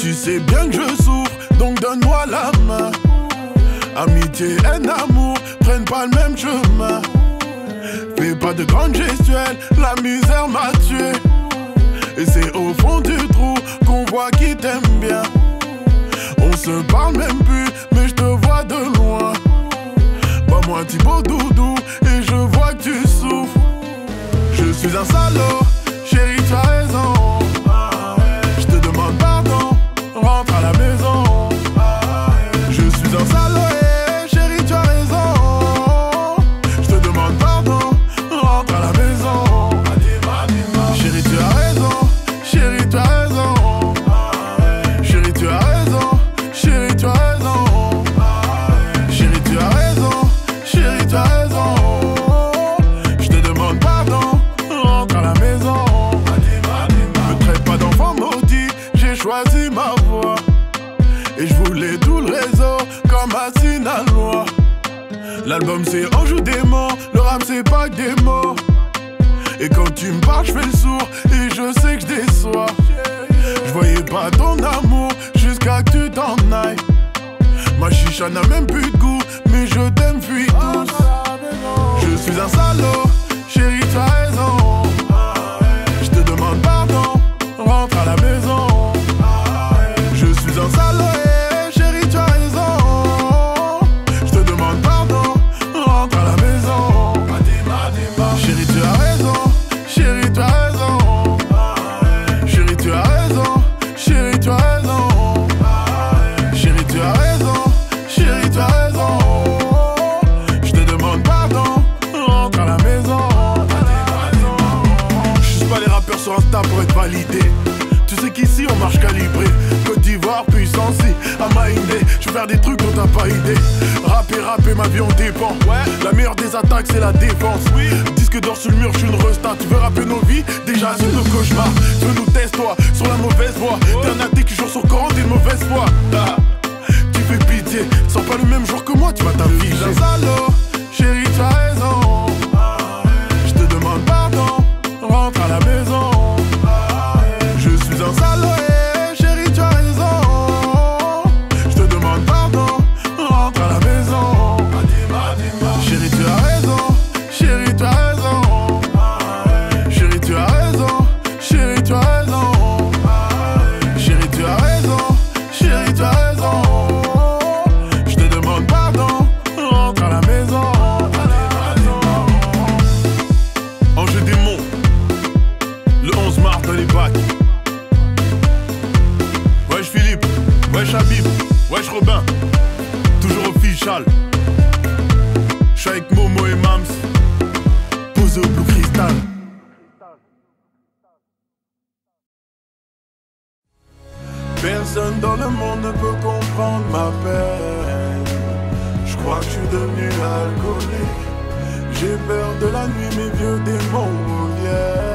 Tu sais bien que je souffre, donc donne-moi la main. Amitié et amour prennent pas le même chemin. Fais pas de grandes gestuelles, la misère m'a tué. Et c'est au fond du trou qu'on voit qui t'aime bien. On se parle même plus, mais je te vois de loin. Pas moi Thibaut Doudou, et je vois que tu souffres. Je suis un salaud, Je suis un eh, chérie, tu as raison. Je te demande pardon, rentre à la maison. Chérie, tu as raison, chérie, tu as raison. Chérie, tu as raison, chérie, tu as raison. Chérie, tu as raison, chérie, tu as raison. Je te demande pardon, rentre à la maison. Me traite pas d'enfant maudit, j'ai choisi ma L'album c'est Anjou démon, le rap c'est pas des mots. Et quand tu me parles, je fais le sourd et je sais que je déçois. Je voyais pas ton amour jusqu'à que tu t'en ailles. Ma chicha n'a même plus de goût, mais je t'aime, fuis tous. Je suis un salaud, validé. Tu sais qu'ici on marche calibré. Côte d'Ivoire, puissance, à Maïndé. Je vais faire des trucs dont t'as pas idée. Rapper, rapper, ma vie on dépend. La meilleure des attaques, c'est la défense. Disque d'or sur le mur, je suis une resta. Tu veux rapper nos vies? Déjà, c'est nos cauchemars. Tu veux nous tester, toi, sur la mauvaise wesh Habib, wesh Robin, toujours official. Je suis avec Momo et Mams, posé au Blue Crystal. Personne dans le monde ne peut comprendre ma peine. Je crois que je suis devenu alcoolique. J'ai peur de la nuit, mes vieux démons reviennent.